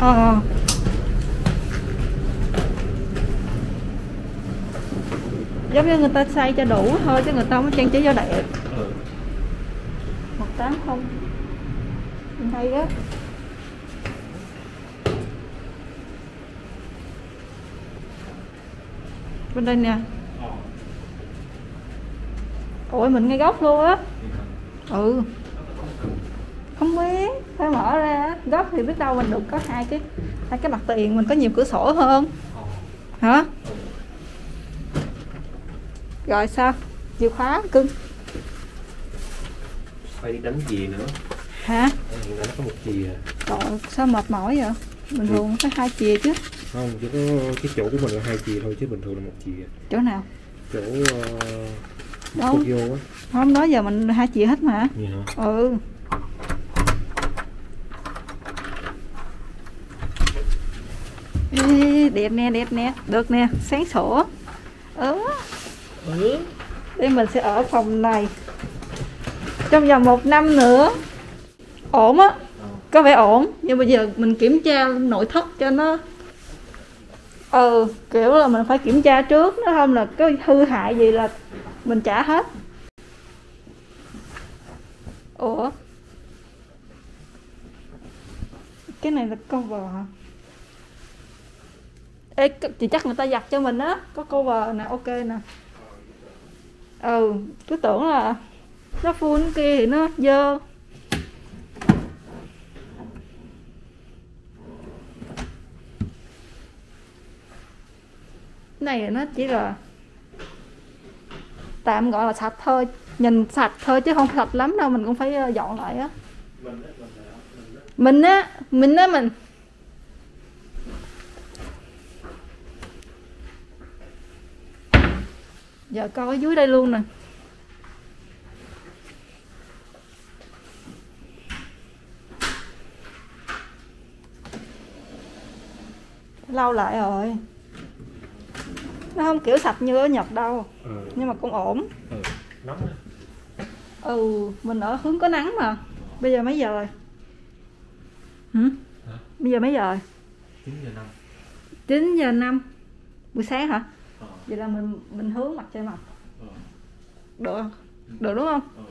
ờ giống như người ta xây cho đủ thôi chứ người ta không có trang trí cho đẹp. Một tám không. Hay á. Bên đây nè. Ờ. ủa mình ngay góc luôn á. Ừ không biết. Phải mở ra. Góc thì biết đâu mình được có hai cái hai cái mặt tiền mình có nhiều cửa sổ hơn. Hả? Rồi sao? Chìa khóa cưng. Phải đi đánh chìa nữa. Hả? Nó có một chìa. Trời, sao mệt mỏi vậy? Bình thường phải hai chìa chứ. Không chỉ có cái chỗ của mình là hai chìa thôi chứ bình thường là một chìa. Chỗ nào? Chỗ uh, Đâu? vô á. Hôm đó giờ mình hai chìa hết mà. Gì ừ Ê, đẹp nè đẹp nè. Được nè sáng sủa. Ừ ừ. Đây mình sẽ ở phòng này. Trong vòng một năm nữa. Ổn á. Có vẻ ổn. Nhưng bây giờ mình kiểm tra nội thất cho nó. Ừ kiểu là mình phải kiểm tra trước. Nếu không là có hư hại gì là mình trả hết. Ủa? Cái này là cover hả ê chị chắc người ta giặt cho mình á. Có cover nè ok nè. Ừ cứ tưởng là nó full kia thì nó dơ. Này nó chỉ là tạm gọi là sạch thôi nhìn sạch thôi chứ không sạch lắm đâu mình cũng phải ờ, dọn lại á. Mình á mình á mình giờ coi ở dưới đây luôn nè. Lau lại rồi. Nó không kiểu sạch như ở nhật đâu ừ. nhưng mà cũng ổn. Ừ nóng ừ mình ở hướng có nắng mà. Bây giờ mấy giờ rồi? Hử? Hả? bây giờ mấy giờ rồi? Chín giờ năm. 9 giờ 5 buổi sáng hả vậy là mình mình hướng mặt trời mọc ờ được không? Được đúng không? Ờ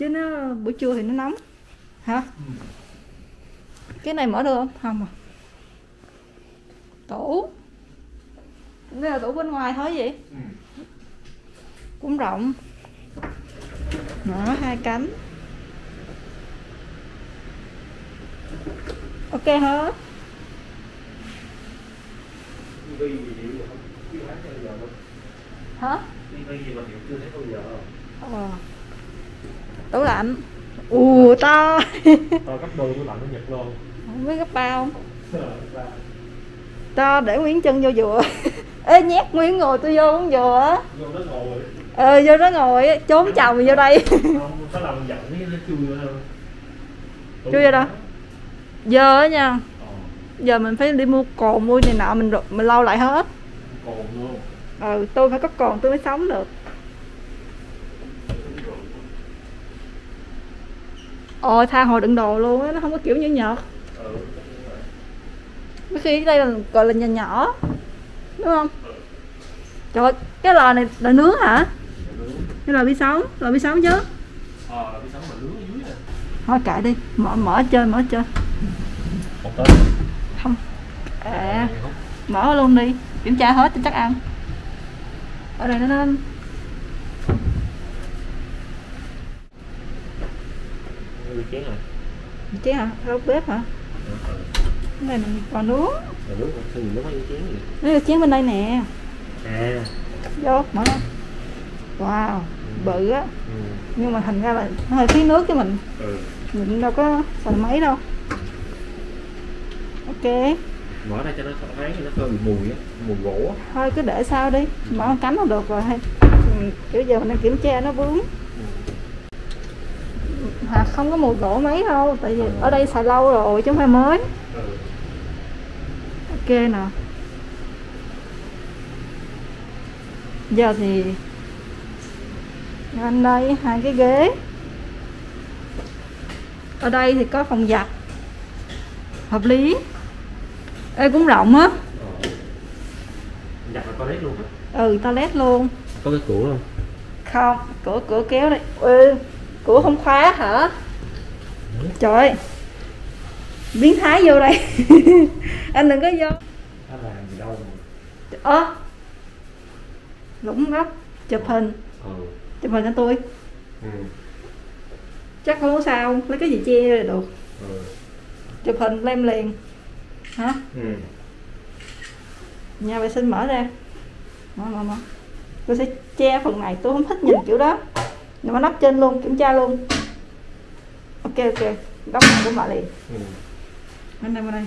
chứ nó buổi trưa thì nó nóng. Hả? Ừ. cái này mở được không? Không à. Tủ. Đây là tủ bên ngoài thôi vậy. Ừ. Cũng rộng. Mở hai cánh. Ok hết giờ ờ. tủ lạnh. Ù to. To gấp đôi của lạnh của Nhật luôn. Không biết gấp bao. Ờ, to để Nguyễn chân vô dừa ê nhét Nguyễn ngồi tôi vô cũng dừa ờ vô đó ngồi á, trốn chồng vô đây. không có làm giận cái nó chui vô đâu. Giờ á nha. Ờ. Giờ mình phải đi mua cồn mua này nọ mình mình lau lại hết. Còn luôn ừ tôi phải có cồn tôi mới sống được. Ồ tha hồ đựng đồ luôn á nó không có kiểu như nhật. Ừ Mấy khi đây là gọi là nhà nhỏ đúng không? Trời ơi, cái lò này là nướng hả? Cái lò vi sóng? Lò vi sóng chứ? Ờ đi sống mà nướng ở dưới nè. Thôi kệ đi mở mở trên mở trên một tới không. À mở luôn đi kiểm tra hết cho chắc ăn ở đây nó nó chén rồi. Chứ hả? Đâu bếp hả? Cái này mình còn nướng. Nước sao nhìn nó có những chén đây là chén bên đây nè. À. Mở. Ra. wow bự á. Ừ. Nhưng mà thành ra là nó hơi phí nước cho mình. Ừ. Mình đâu có xài máy đâu. Ok mở ra cho nó thoải nó hơi bị mùi á mùi gỗ á. Thôi cứ để sau đi. Mở con cánh là được rồi. Hay Ừ, kiểu giờ mình đang kiểm tra nó vướng. À, không có mùi gỗ mấy đâu tại vì ở đây xài lâu rồi chứ không phải mới. Ừ. Ok nè. Giờ thì anh đây hai cái ghế. Ở đây thì có phòng giặt. Hợp lý Ê cũng rộng á. Ờ. giặt là toilet luôn á. Ừ toilet luôn. Có cái cửa không? Không cửa cửa kéo đây ừ cửa không khóa hả? Trời ơi. Biến thái vô đây. Anh đừng có vô. Nó làm gì đâu ơ. Lũng gấp chụp hình. Ừ. Chụp hình cho tôi. Ừ. Chắc không có sao. Lấy cái gì che là được. Ừ. Chụp hình lem liền hả? Ừ. Nhà vệ sinh mở ra. Mở mở mở. Tôi sẽ che phần này tôi không thích nhìn kiểu đó. Nhưng mà nắp trên luôn kiểm tra luôn. Ok ok. Đóng lại cũng mở liền. Ừ. Bên đây bên đây.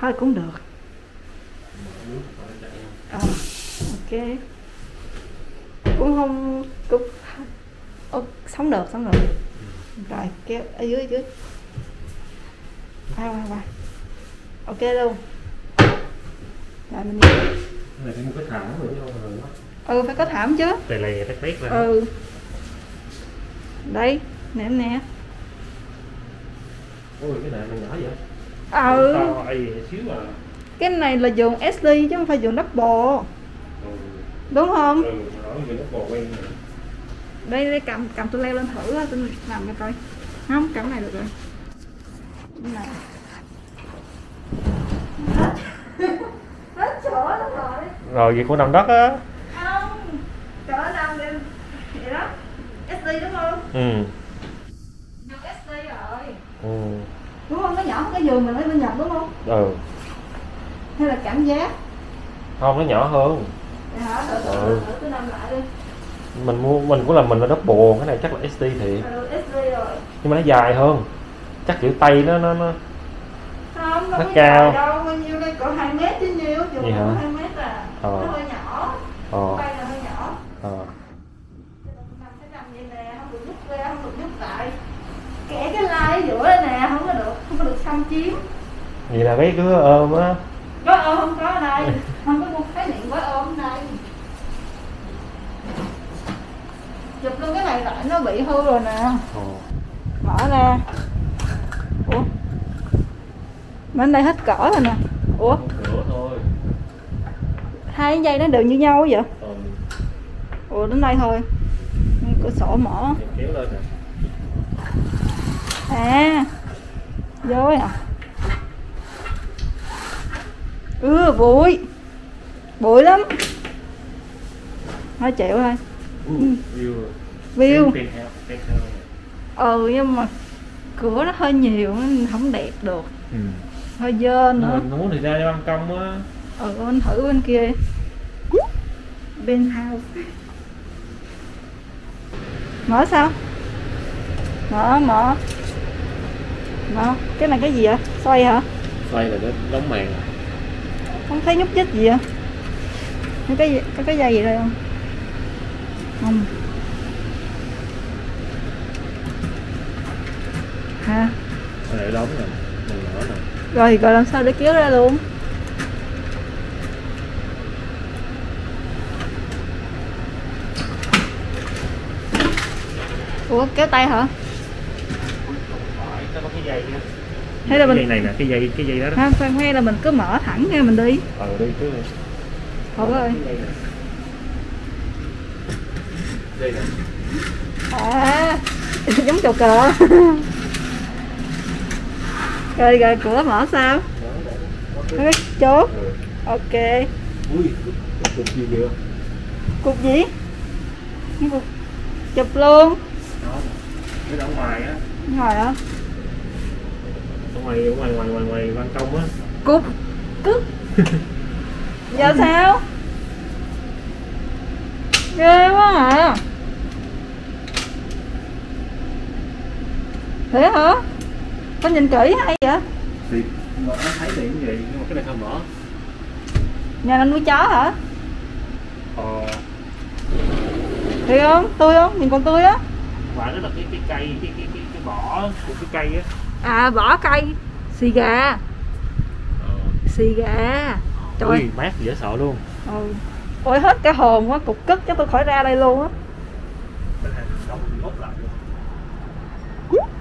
Thôi cũng được. Ờ ok. Cũng không cũng Ô, sống được sống được. Rồi kéo ở dưới ở dưới qua qua qua ok luôn. Rồi mình đi. Cái này phải cái thảm rồi chứ không ừ phải có thảm chứ. Tè lè tét tét ra. Ừ. Đây nè nè. Ôi cái này nó nhỏ vậy? Ừ. À. Cái này là giường SD chứ không phải giường double. Ừ. Đúng không? Ừ mà rồi. Đây đây cầm cầm tôi leo lên thử tôi làm cho coi. Không cầm này được rồi này hết. Hết chỗ lắm rồi. Rồi vậy của nằm đất á. Không chỗ nằm đi vậy đó. SD đúng không? Ừ. Giường SD rồi. Ừ. Đúng không? Nó nhỏ hơn cái giường mình ở bên nhật đúng không? Ừ. Hay là cảm giác? Không nó nhỏ hơn. Vậy hả? Thử thử Ừ. thử tôi nằm lại đi. Mình mua mình cũng là mình là double cái này chắc là SD thiệt. Ừ, SD rồi. Nhưng mà nó dài hơn chắc kiểu tay nó nó nó không Nó cao. đâu bao nhiêu đây? Cỡ 2 mét chứ nhiêu Vậy hả? 2 mét à. Ờ. nó hơi nhỏ. Ờ. Tay là hơi nhỏ. Ờ. Nằm cái nằm vậy nè không được nhúc ra không được nhúc lại. Kẻ cái lai ở giữa đây nè không có được không có được xâm chiếm. Vậy là cái cứ ôm á. Có ôm không có ở đây. Không có một khái niệm với ôm ở đây. Chụp luôn cái này lại nó bị hư rồi nè. Ờ. Mở ra bên đây hết cỡ rồi nè ủa? Hai dây nó đều như nhau vậy? Ừ. Ủa đến đây thôi. Cửa sổ mở. À vô à ừ bụi. Bụi lắm. Thôi chịu thôi. Ừ. view. Ừ nhưng mà cửa nó hơi nhiều không đẹp được. Ừ hơi dơ nữa. Mình muốn thì ra ban công á. Ừ anh thử bên kia. Bên house. Mở sao? Mở mở. Mở. Cái này cái gì vậy? Xoay hả? Xoay là nó đóng màn à. Không thấy nhúc nhích gì vậy có cái gì có cái dây gì đây không. Không hả? Cái này đóng nè rồi rồi làm sao để kéo ra luôn? Ủa kéo tay hả? Phải nó có cái dây á hay là cái dây mình này nè cái dây cái dây đó đó. Ha khoan hay là mình cứ mở thẳng ra mình đi. Ờ đi cứ thôi ơi nè. À giống trò cờ rồi rồi cửa mở sao? Có chốt. Ok. Cục gì chụp luôn. Đó. Ngoài á. Hả? Ở ngoài ngoài ngoài ngoài ngoài ban công á. Cục. Cức. Giờ sao? Ghê quá à. Thế hả có nhìn kỹ hay vậy? Thì nó thấy thì như vậy nhưng mà cái này không mở. Nhà anh nuôi chó hả? Ờ. Thiệt không tươi không? Nhìn còn tươi á. Ngoài đó là cái cái cây cái cái cái, cái vỏ của cái cây á. À vỏ cây. Xì gà. Ờ. xì gà. Trời ui mát dễ sợ luôn. Ừ. ôi hết cả hồn quá cục cức chắc tôi khỏi ra đây luôn á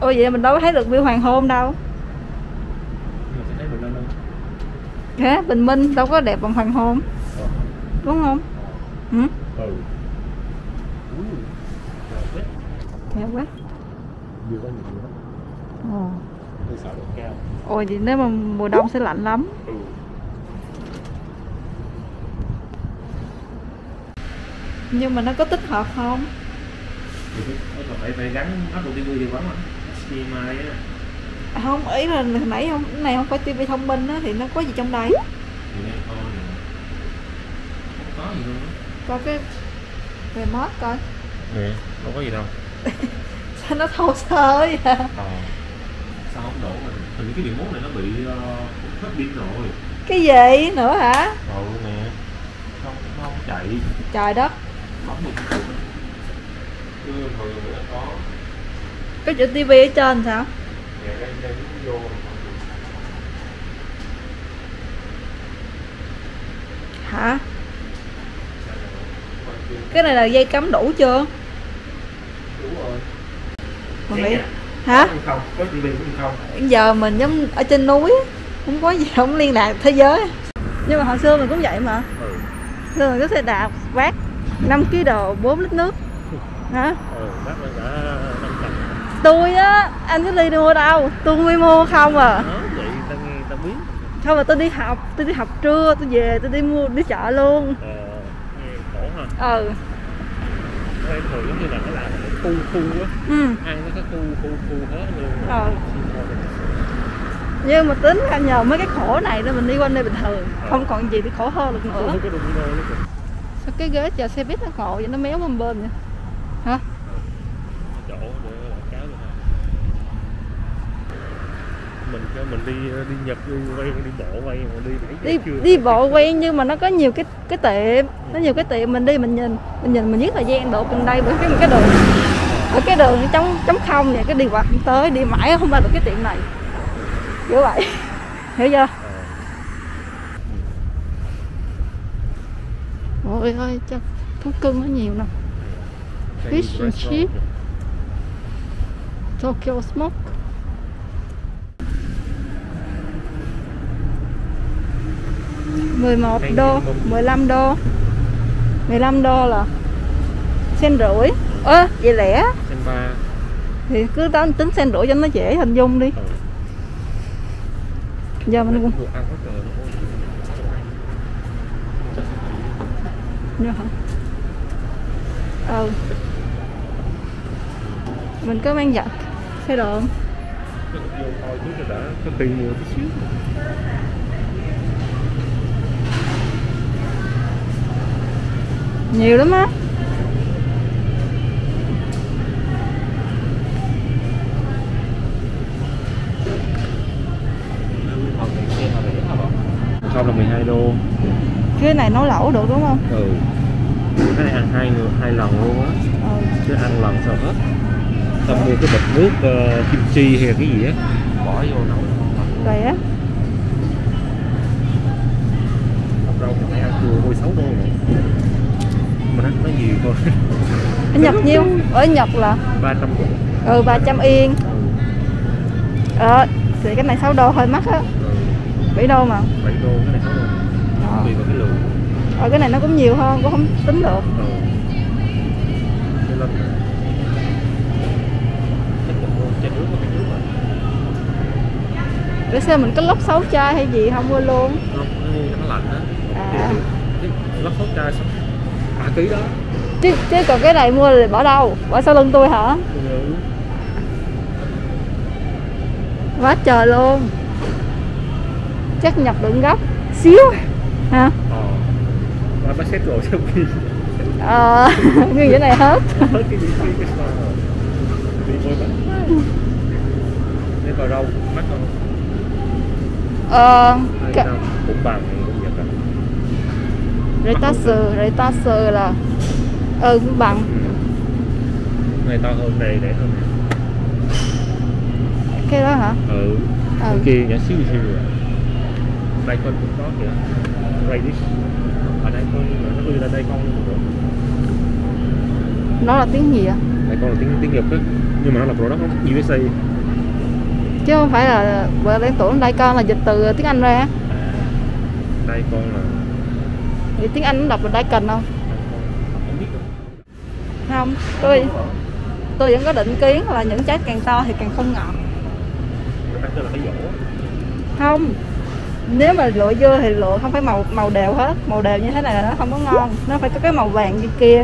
ôi, vậy mình đâu có thấy được view hoàng hôn đâu. Bình minh Thế bình minh, đâu có đẹp bằng hoàng hôn. Ừ. đúng không? Ừ ừ đẹp quá. Nhiều quá nhiều quá ồ. Tôi sợ độ cao vậy nếu mà mùa đông sẽ lạnh lắm. Ừ nhưng mà nó có tích hợp không? Thì phải phải- gắn phải gắn Apple TV thì quán mà. HDMI á. Không ý là hồi nãy không cái này không phải tivi thông minh á thì nó có gì trong đây? Không có gì luôn á. Coi cái remote coi. Nè đâu có gì đâu. Sao nó thô sơ vậy? À? sao không đổ mà? Hình như cái remote này nó bị uh, hết pin rồi. Cái gì nữa hả? Ừ nè. Không không chạy. Trời đất. Bấm một cái hồi nữa có cái chữ tivi ở trên sao? Hả? Cái này là dây cắm đủ chưa? Đủ rồi còn nghĩ hả? Không có tivi cũng không giờ mình giống ở trên núi, không có gì, không liên lạc thế giới. Nhưng mà hồi xưa mình cũng vậy mà. Ừ xưa mình có xe đạp, vác 5 kg đồ 4 lít nước. Hả? Ừ bác là đã tôi á anh cứ đi mua đâu tôi mới mua không à. Đó vậy ta nghe ta biết. Không mà tôi đi học tôi đi học trưa tôi về tôi đi mua đi chợ luôn. Ờ nghe khổ ha. Ừ. Thế thường giống như là nó làm một khu khu á. Ừ. Ăn nó có khu khu khu hết luôn. Ờ. nhưng mà tính ra nhờ mấy cái khổ này nên mình đi quanh đây bình thường. Không còn gì thì khổ hơn được nữa. có domino nữa sao cái ghế chờ xe buýt nó ngộ vậy? Nó méo bên bên vậy hả chỗ để quảng cáo cho mình cho mình đi đi nhật đi quay đi bộ quay mà đi đi chưa đi bộ quen nhưng mà nó có nhiều cái cái tiệm nó nhiều cái tiệm mình đi mình nhìn mình nhìn mình giết thời gian được gần đây bởi cái cái đường ở cái đường trống trống không vậy cái đi qua không tới đi mãi không ra được cái tiệm này. Kiểu vậy. Hiểu chưa? Ờ. ôi ơi chắc thú cưng nó nhiều nè. Fish and chip. Tokyo Smoke mười một Hay đô, nhiều không? 15 đô 15 đô là sen rưỡi. Ơ vậy lẻ. Thì cứ tính tính sen rưỡi cho nó dễ hình dung đi. Ừ. giờ mình cũng Được hả? Ừ. Mình có mang giặt Xe độn Vô coi trước cho đã có tiền mua tí xíu Nhiều lắm á. Không là 12 đô. Cái này nấu lẩu được đúng không? ừ. Cái này ăn hai người hai lần luôn á. Ừ. Chứ ăn lần sao hết. Xong mua cái bịch nước uh, kim chi hay cái gì á. Bỏ vô nấu. Rẻ Không rau phải ăn chua 16 đô này mà nó, nhiều thôi. Ở Nhật nhiêu? Ở Nhật là? 300 đô Ừ 300 yên. Ờ Thì cái này 6 đô hơi mắc á. Ừ. 7 đô mà. 7 đô cái này 6 đô. Ờ. tùy vào cái lượng. Ờ cái này nó cũng nhiều hơn Cũng không tính được. Ừ. Để xem mình có lốc 6 chai hay gì không mua luôn. Không nó lạnh á. À. Lắp sốt chai à ký đó. Chứ, chứ còn cái này mua thì bỏ đâu? Bỏ sau lưng tôi hả? ừ. Quá trời luôn. Chắc nhập lượng gấp Xíu. Hả? ờ. Và nó xét rồi sau khi Ờ Nguyên cái này hết? Hết cái cái cái store rồi. Đi coi bắt để coi rau mắt không? Ờ cái- cũng bằng cũng nhật à Retasu Retasu là Ừ bằng. Này to hơn này để hơn này Cái đó hả? ừ. Ừ. Kia nhỏ xíu xíu rồi đây con cũng có kìa. Radish ở đây con nó đưa ra đây con rồi. Nó là tiếng gì ạ? đây con là tiếng tiếng nhật á. Nhưng mà nó là product USA chứ không phải là vợ đang tưởng đại con là dịch từ tiếng Anh ra à, đây con là thì tiếng Anh nó đọc là cần không? Không. Tôi tôi vẫn có định kiến là những trái càng to thì càng không ngọt. Không. Nếu mà lựa dưa thì lựa không phải màu màu đều hết. Màu đều như thế này là nó không có ngon. Nó phải có cái màu vàng như kia.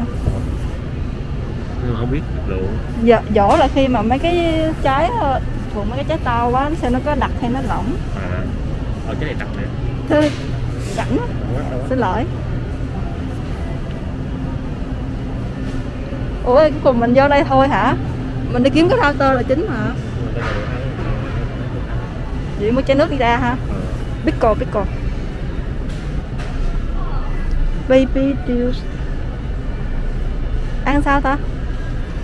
Nhưng mà không biết lựa. Dạ, dỗ là khi mà mấy cái trái ờ, thường mấy cái trái to quá nó sẽ nó có đặc hay nó lỏng. À. Ở cái này đặc nè. Thế rảnh xin lỗi ủa cuối cùng mình vô đây thôi hả? Mình đi kiếm cái router là chính mà. Ăn vậy mua chai nước đi ra ha. Ờ. pickle pickle. Baby juice. Ăn sao ta?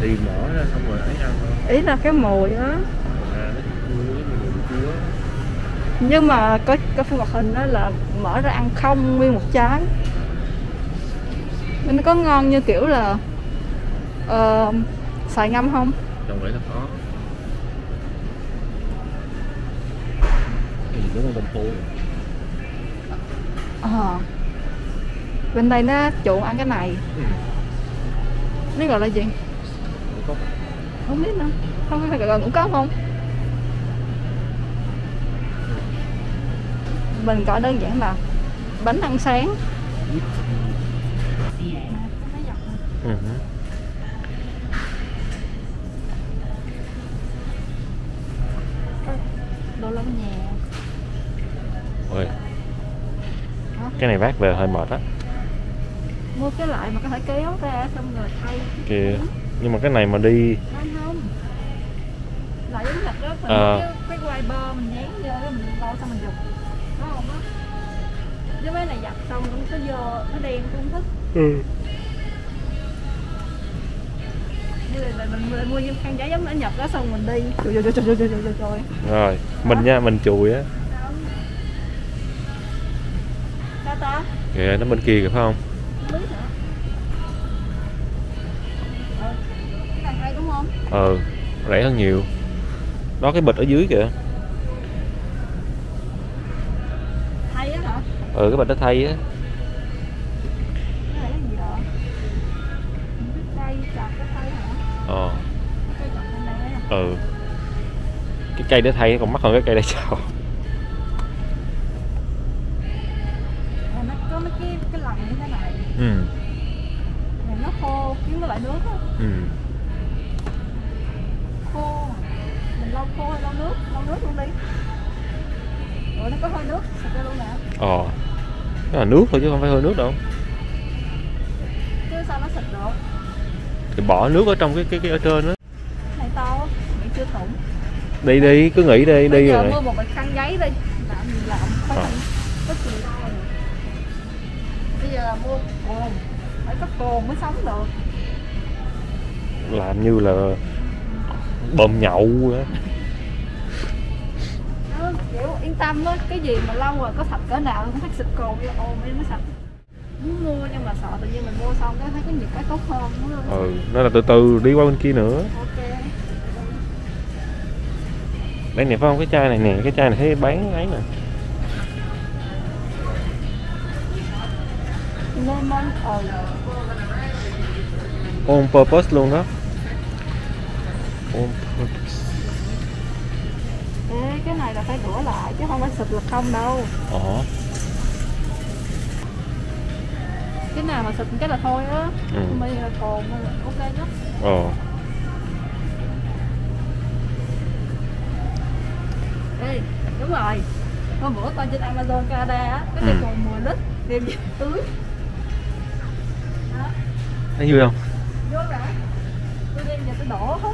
Thì mở ra xong rồi ấy ăn thôi. Ý là cái mùi đó chua nhưng mà có có phim hoạt hình đó là mở ra ăn không nguyên một trái nên nó có ngon như kiểu là ờ, xài ngâm không? Trong đấy là có. Cái gì không đông phố ờ. Bên đây nó chuộng ăn cái này. Ừ. nó gọi là gì? Có. Không biết nữa. Không phải gần cũng có không? Mình gọi đơn giản là bánh ăn sáng cái này vác về hơi mệt á. Mua cái loại mà có thể kéo ra xong rồi thay. Kìa nhưng mà cái này mà đi. Lại giống nhật đó mình à. cái, cái bơ mình dán vô đó mình lo xong mình giật đúng không á? Với mấy này giặt xong cũng có vô nó đen cũng thích. Ừ. Mình mua khăn giấy giống ở nhập đó xong mình đi. Trời trời trời trời trời trời. Rồi mình nha mình chùi á. kìa yeah, nó bên kia kìa phải không? Ờ rẻ hơn nhiều. Đó cái bịch ở dưới kìa. Thay á hả? Ừ cái bịch đó thay á. Ờ. Ừ. Cái cây để thay còn mắc hơn cái cây để chào ừ. Khô mình lau khô hay lau nước? Lau nước luôn đi. Rồi nó có hơi nước sạch ra luôn nè ờ. Cái là nước thôi chứ không phải hơi nước đâu. Chứ sao nó sạch được? Thì bỏ nước ở trong cái cái cái ở trên Cái này to nghĩ chưa thủng. Đi đi cứ nghĩ đi bây đi giờ rồi. mua một bịch khăn giấy đi. Làm gì làm có gì có gì đâu. Bây giờ là mua cồn phải có cồn mới sống được làm như là bơm nhậu á. Đó, kiểu yên tâm á cái gì mà lâu rồi có sạch cỡ nào cũng phải xịt cồn vô ồn đi mới sạch. Muốn mua nhưng mà sợ tự nhiên mình mua xong cái thấy có nhiều cái tốt hơn đúng không? Ừ nó là từ từ đi qua bên kia nữa. Ok. Đây nè phải không? Cái chai này nè cái chai này thấy bán ấy nè. Lemon ừ on purpose luôn đó on purpose Ê, cái này là phải rửa lại chứ không phải xịt là không đâu. Ờ cái nào mà xịt cái là thôi á. Ừ. bây giờ cồn là ok nhất. Ờ Ê, đúng rồi. Hôm bữa coi trên Amazon Canada á cái cây Ừ. cồn 10 lít đem về tưới. Đó. Thấy vui không? Vô rồi tôi đem về tôi đổ hết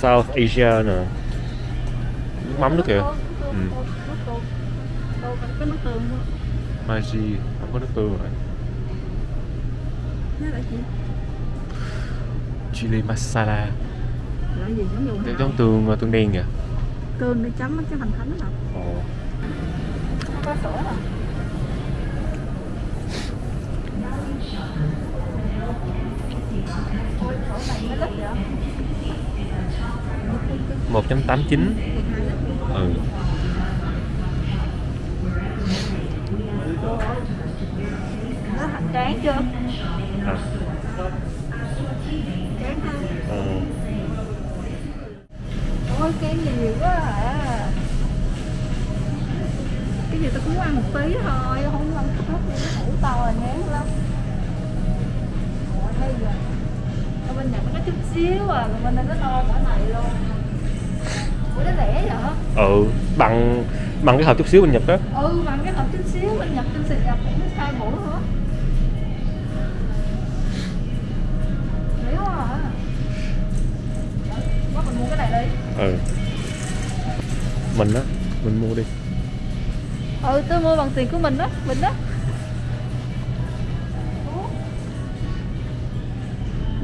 South Asia nè nước mắm nước kìa ừ. Không có nước tương rồi Nó chili masala gì giống giống tương tương đen kìa Tương để chấm cái hành thánh nào. ồ Không có sữa nào. Ôi, sữa này mấy lít vậy? Một trăm tám chín. Ừ. Nó thành tráng chưa? à. Tráng ờ. Ôi kem nhiều quá à. Cái gì tôi cũng ăn một tí thôi Không ăn hết thì nó hủ to là ngán lắm. Ở bên Nhật nó có chút xíu à Còn bên đây nó to cả này luôn ừ bằng bằng cái hộp chút xíu bên Nhật đó Ừ mà cái hộp chút xíu bên Nhật trên xịt Nhật cũng hai bổ nữa. Rẻ quá à Bắt mình mua cái này đi. Ừ. Mình á mình mua đi. Ừ tôi mua bằng tiền của mình đó mình đó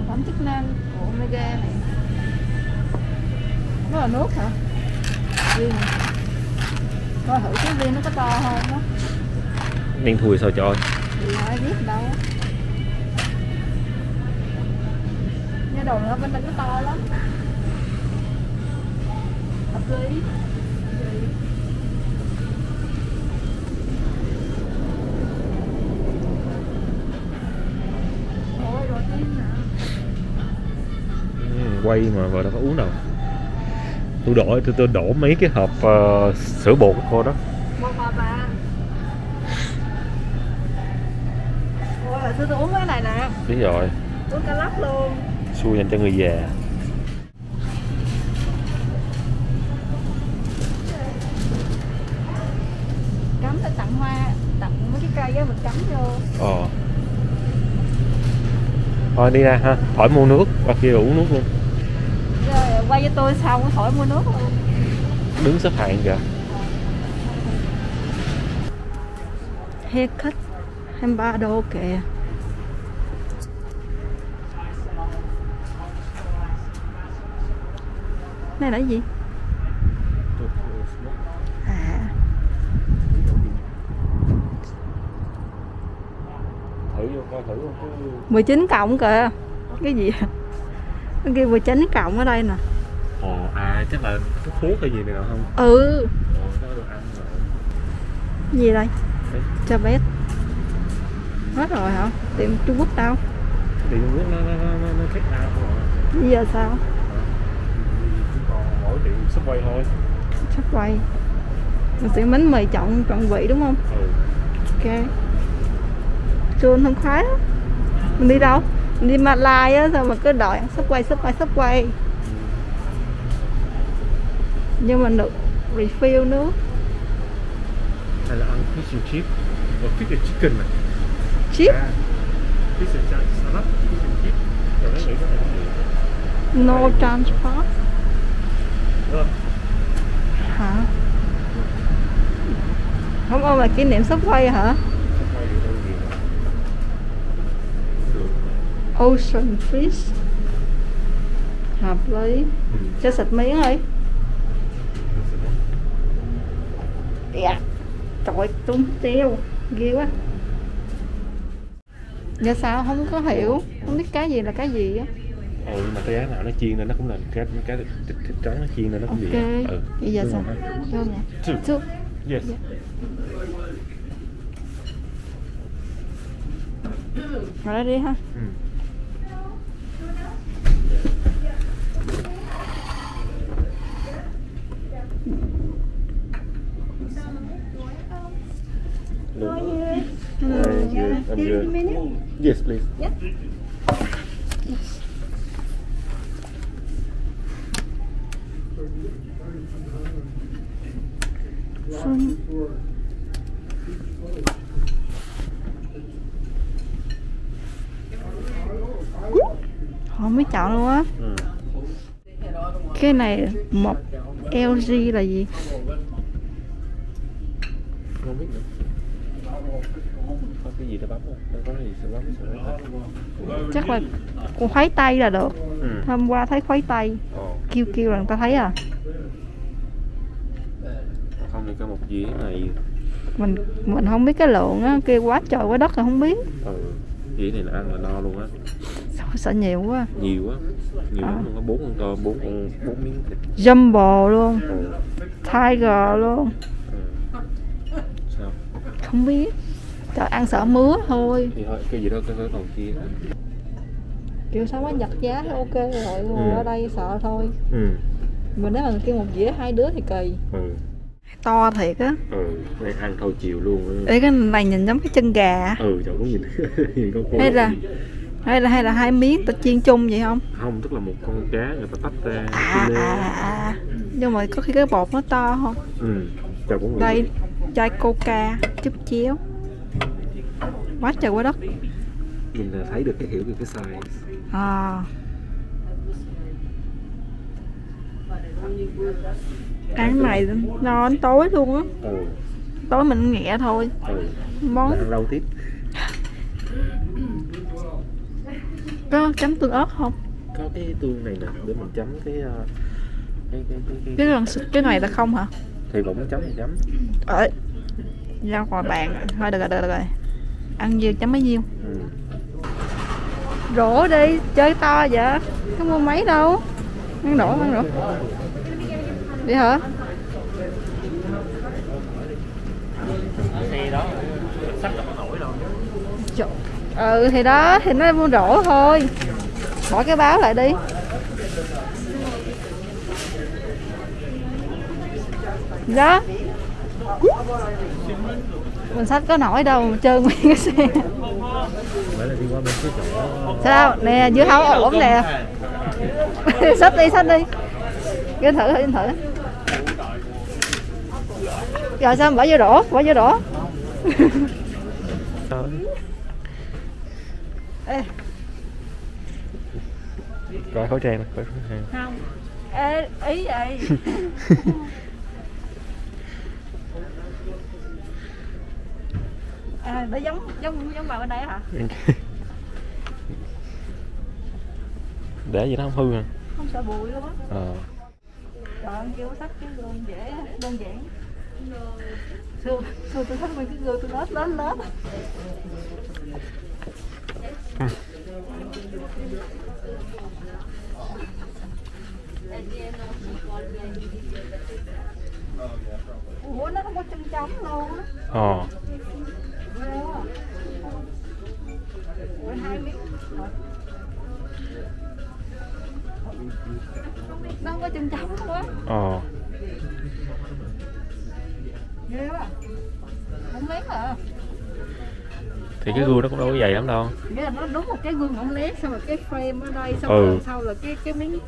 phẩm chức năng của omega này. Nó là nước hả viên coi thử cái viên nó có to không đó. Đen thui sao trời? Thì ai biết đâu. Nghe đầu nó bên đây nó to lắm. Hợp lý. Ừ, quay mà vào đâu có uống đâu tôi đổ tôi, tôi đổ mấy cái hộp ờ, sữa bột cô đó. Một ôi là tôi, tôi uống cái này nè. Biết rồi. Uống cá lóc luôn. Xui dành cho người già. Cắm để tặng hoa tặng mấy cái cây á mình cắm vô. Ờ. Thôi đi ra ha khỏi mua nước qua kia uống nước luôn quay cho tôi xong khỏi mua nước. Luôn đứng xếp hàng kìa. Haircut 23 đô kìa. Này là gì? À. Thử vô coi thử không chứ 19 cộng kìa. Cái gì? Cái kia 19 cộng ở đây nè ồ à chắc là thuốc thuốc hay gì này nào không? Ừ. Ồ nó được ăn rồi. Gì đây? Đấy. cho bé. Hết rồi hả? Tiệm trung quốc đâu thì Trung Quốc nó nó nó nó, check out rồi bây giờ sao? Còn mỗi tiệm Subway thôi. Sắp quay mình sẽ bánh mì chọn trọn vị đúng không? Ừ. Ok. Chuông thông khoái á mình đi đâu? Mình đi Malai á sao mà cứ đòi ăn sắp quay sắp quay sắp quay nhưng mình được refill nước. Hay là ăn fish and chip or fish and chicken này chip à, fish and salad salad fish and chip rồi nó nghĩ cái này cái gì? No transport. Đúng không hả? Không ôm là kỷ niệm sắp quay hả? Mà. Được. Ocean fish. Hợp lý. Ừ. cho sạch miếng đi dạ trời ơi tung tiêu ghê quá. Dạ sao không có hiểu không biết cái gì là cái gì á. Ừ nhưng mà cái giá nào nó chiên lên nó cũng là cái cái thịt, thịt trắng nó chiên lên nó cũng ok. vậy ừ. Bây giờ sao? vô nè. Two. Yes. Rồi đó đi ha. Ừ. Thank you. I'm good. Yes, please. Phương họ không biết chọn luôn á ừ. cái này một LG là gì không biết nữa cái để bấm không có cái gì sẽ bấm sẽ bấm chắc là con khuấy tay là được. Ừ. hôm qua thấy khuấy tay. Ồ. kêu kêu là người ta thấy à? Không thì có một dĩa này. Mình mình không biết cái lượng á kêu quá trời quá đất là không biết. Ừ. dĩa này là ăn là no luôn á. Sao sợ nhiều quá. Nhiều quá nhiều À. luôn có bốn con to bốn con bốn miếng thịt. Jumbo luôn. Ừ. tiger luôn. Ừ. sao? Không biết trời ăn sợ mứa thôi. Thì thôi cái gì đó cái còn chia kiểu sao quá giặt giá thì ok rồi ngồi Ừ. ở đây sợ thôi. Ừ. Mình nếu mà kêu một dĩa hai đứa thì kỳ. Ừ. To thiệt á. Ừ này ăn thôi chiều luôn á. Ê cái này nhìn giống cái chân gà á. ừ trời cũng nhìn nhìn con hay là hay là hay là hai miếng ta chiên chung vậy không? Không tức là một con cá người ta tách ra à à à. Nhưng mà có khi cái bột nó to không? Ừ nghĩ đây chai coca chút chéo quá trời quá đất. Nhìn là thấy được cái hiểu được cái size. À. Ăn này no đến tối luôn á. Ừ. Tối mình nhẹ thôi. Ừ. Món ăn rau tiếp. Có chấm tương ớt không? Có cái tương này nè để mình chấm cái ờ, cái cái cái, cái... cái lần cái này là không hả? Thì vẫn chấm thì chấm. Ở ra ngoài bàn. Thôi được rồi được rồi ăn nhiều chấm mấy nhiêu? Ừ. rổ đi chơi to vậy? Không mua mấy đâu. Ăn đổ ăn đổ. Đi hả? Xe đó đâu có nổi đâu Trời. ừ thì đó thì nó mua rổ thôi. Bỏ cái báo lại đi. Đó mình sách có nổi đâu mà trơn nguyên cái xe. Chỗ sao? Nè dưa hấu ổn nè. Sách đi sách đi. Vô thử thử thử. Rồi sao bỏ vô đổ bỏ vô đổ. Ê, coi khẩu trang coi khẩu trang. Không. Ê, ý vậy à, nó giống giống giống bà bên đây hả? Để gì nó không hư hả? Không sợ bụi luôn á. Ờ. Trời ơi kêu sách cái gương dễ đơn giản. Xưa xưa tôi thích mấy cái gương tôi lết lết lết. Ủa nó không có chân trống luôn á. Ờ ủa hai miếng Rồi. nó không có chân trống luôn á ờ ghê quá không lét à thì cái gương nó cũng đâu có dày lắm đâu nghĩa là nó đúng một cái gương ổng lét xong rồi cái frame ở đây xong Ừ. rồi sau là cái cái miếng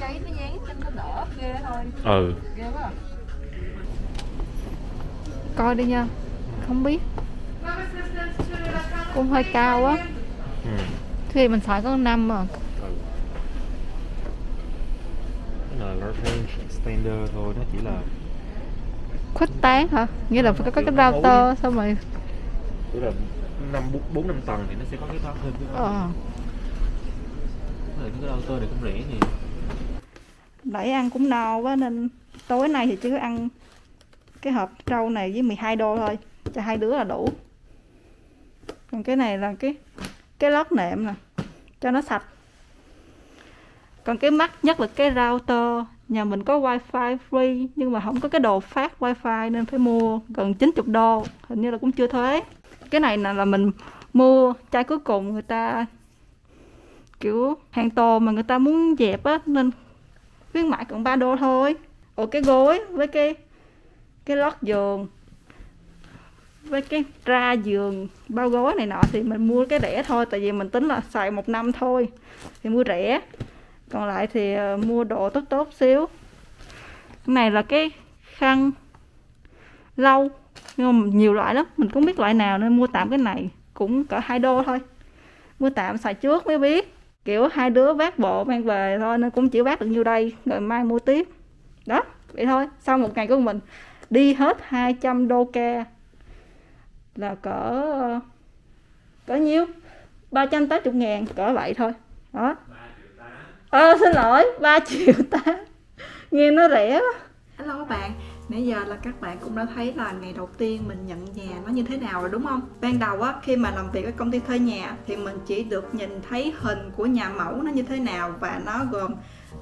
giấy nó dán trên nó đỡ ghê thôi ừ ghê quá à. coi đi nha không biết cũng hơi cao á. Ừ. thì mình xài có năm mà ừ. cái này là range extender thôi nó chỉ là khuếch tán hả? Nghĩa là phải có cái router xong rồi chỉ là năm bốn năm tầng thì nó sẽ có cái thoát thêm cái đó ờ. Cái router này cũng rẻ nè. Nãy ăn cũng no quá nên tối nay thì chỉ có ăn cái hộp trâu này với 12 đô thôi. Cho hai đứa là đủ còn cái này là cái cái lót nệm nè cho nó sạch. Còn cái mắc nhất là cái router nhà mình có wifi free nhưng mà không có cái đồ phát wifi nên phải mua gần 90 đô hình như là cũng chưa thuế. Cái này là, là mình mua chai cuối cùng người ta kiểu hàng tồn mà người ta muốn dẹp á nên khuyến mãi còn 3 đô thôi. Ủa cái gối với cái cái lót giường với cái ra giường bao gói này nọ thì mình mua cái rẻ thôi, tại vì mình tính là xài một năm thôi, thì mua rẻ. Còn lại thì ờ, mua đồ tốt tốt xíu. Cái này là cái khăn lâu nhưng mà nhiều loại lắm, mình cũng biết loại nào nên mua tạm cái này, cũng cỡ hai đô thôi. Mua tạm xài trước mới biết. Kiểu hai đứa vác bộ mang về thôi, nên cũng chỉ vác được nhiêu đây, rồi mai mua tiếp. Đó, vậy thôi. Sau một ngày của mình, đi hết 200 đô ca là cỡ cỡ nhiêu? 380 ngàn cỡ vậy thôi. Đó. Ờ xin lỗi 3 triệu 8 nghe nó rẻ quá. Hello các bạn, nãy giờ là các bạn cũng đã thấy là ngày đầu tiên mình nhận nhà nó như thế nào rồi đúng không? Ban đầu á, khi mà làm việc ở công ty thuê nhà thì mình chỉ được nhìn thấy hình của nhà mẫu nó như thế nào và nó gồm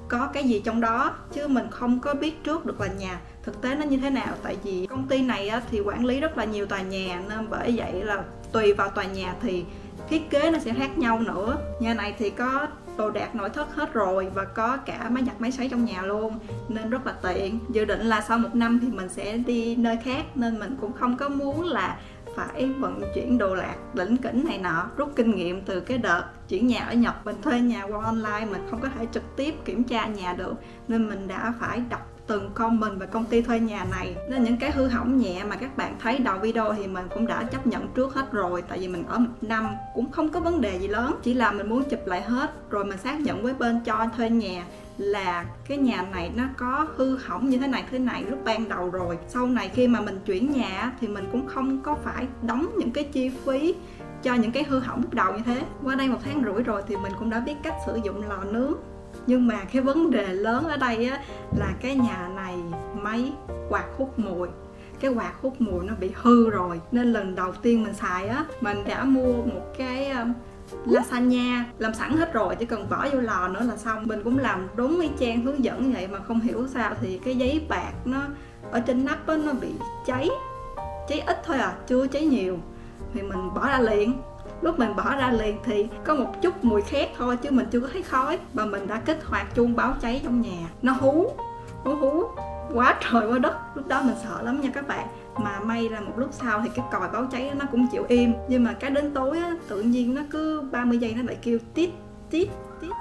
có cái gì trong đó chứ mình không có biết trước được là nhà thực tế nó như thế nào. Tại vì công ty này á, thì quản lý rất là nhiều tòa nhà nên bởi vậy là tùy vào tòa nhà thì thiết kế nó sẽ khác nhau nữa. Nhà này thì có đồ đạc nội thất hết rồi và có cả máy giặt máy sấy trong nhà luôn nên rất là tiện. Dự định là sau một năm thì mình sẽ đi nơi khác nên mình cũng không có muốn là phải vận chuyển đồ lạc lĩnh kỉnh này nọ, rút kinh nghiệm từ cái đợt chuyển nhà ở Nhật. Mình thuê nhà qua online, mình không có thể trực tiếp kiểm tra nhà được, nên mình đã phải đọc từng comment về công ty thuê nhà này. Nên những cái hư hỏng nhẹ mà các bạn thấy đầu video thì mình cũng đã chấp nhận trước hết rồi, tại vì mình ở một năm cũng không có vấn đề gì lớn. Chỉ là mình muốn chụp lại hết, rồi mình xác nhận với bên cho thuê nhà là cái nhà này nó có hư hỏng như thế này thế này lúc ban đầu rồi. Sau này khi mà mình chuyển nhà thì mình cũng không có phải đóng những cái chi phí cho những cái hư hỏng lúc đầu như thế. Qua đây một tháng rưỡi rồi thì mình cũng đã biết cách sử dụng lò nướng. Nhưng mà cái vấn đề lớn ở đây á, là cái nhà này máy quạt hút mùi. Cái quạt hút mùi nó bị hư rồi. Nên lần đầu tiên mình xài á, mình đã mua một cái lasagna, làm sẵn hết rồi, chỉ cần bỏ vô lò nữa là xong. Mình cũng làm đúng y chang hướng dẫn như vậy mà không hiểu sao thì cái giấy bạc nó ở trên nắp á, nó bị cháy. Cháy ít thôi à chưa cháy nhiều. Thì mình bỏ ra liền. Lúc mình bỏ ra liền thì có một chút mùi khét thôi chứ mình chưa có thấy khói. Và mình đã kích hoạt chuông báo cháy trong nhà. Nó hú hú hú. Quá trời quá đất. Lúc đó mình sợ lắm nha các bạn. Mà may là một lúc sau thì cái còi báo cháy nó cũng chịu im. Nhưng mà cái đến tối á, tự nhiên nó cứ 30 giây nó lại kêu tít tít tít.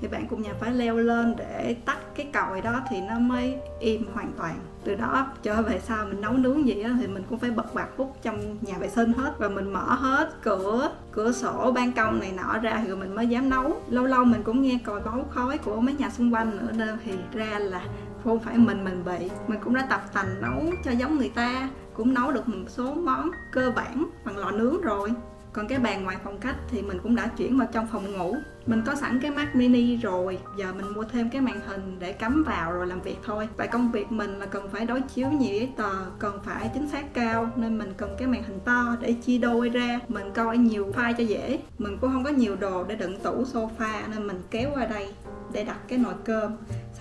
Thì bạn cùng nhà phải leo lên để tắt cái còi đó thì nó mới im hoàn toàn từ đó trở về sau mình nấu nướng gì á, thì mình cũng phải bật quạt hút trong nhà vệ sinh hết và mình mở hết cửa cửa sổ, ban công này nọ ra rồi mình mới dám nấu. Lâu lâu mình cũng nghe còi báo khói của mấy nhà xung quanh nữa nên thì ra là không phải mình mình bị. Mình cũng đã tập tành nấu cho giống người ta, cũng nấu được một số món cơ bản bằng lò nướng rồi còn cái bàn ngoài phòng khách thì mình cũng đã chuyển vào trong phòng ngủ. Mình có sẵn cái Mac mini rồi, giờ mình mua thêm cái màn hình để cắm vào rồi làm việc thôi. Tại công việc mình là cần phải đối chiếu nhiều giấy tờ, cần phải chính xác cao, nên mình cần cái màn hình to để chia đôi ra. Mình coi nhiều file cho dễ, mình cũng không có nhiều đồ để đựng tủ sofa, nên mình kéo qua đây để đặt cái nồi cơm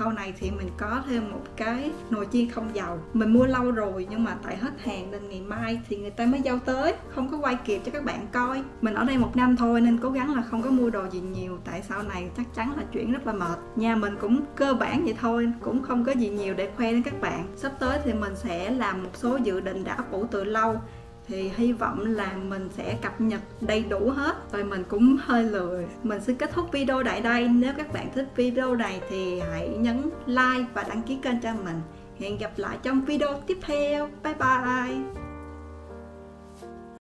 sau này thì mình có thêm một cái nồi chiên không dầu. Mình mua lâu rồi nhưng mà tại hết hàng nên ngày mai thì người ta mới giao tới. Không có quay kịp cho các bạn coi. Mình ở đây một năm thôi nên cố gắng là không có mua đồ gì nhiều. Tại sau này chắc chắn là chuyển rất là mệt. Nhà mình cũng cơ bản vậy thôi, cũng không có gì nhiều để khoe đến các bạn. Sắp tới thì mình sẽ làm một số dự định đã ủ từ lâu thì hy vọng là mình sẽ cập nhật đầy đủ hết. Rồi mình cũng hơi lười. Mình xin kết thúc video tại đây. Nếu các bạn thích video này thì hãy nhấn like và đăng ký kênh cho mình. Hẹn gặp lại trong video tiếp theo. Bye bye.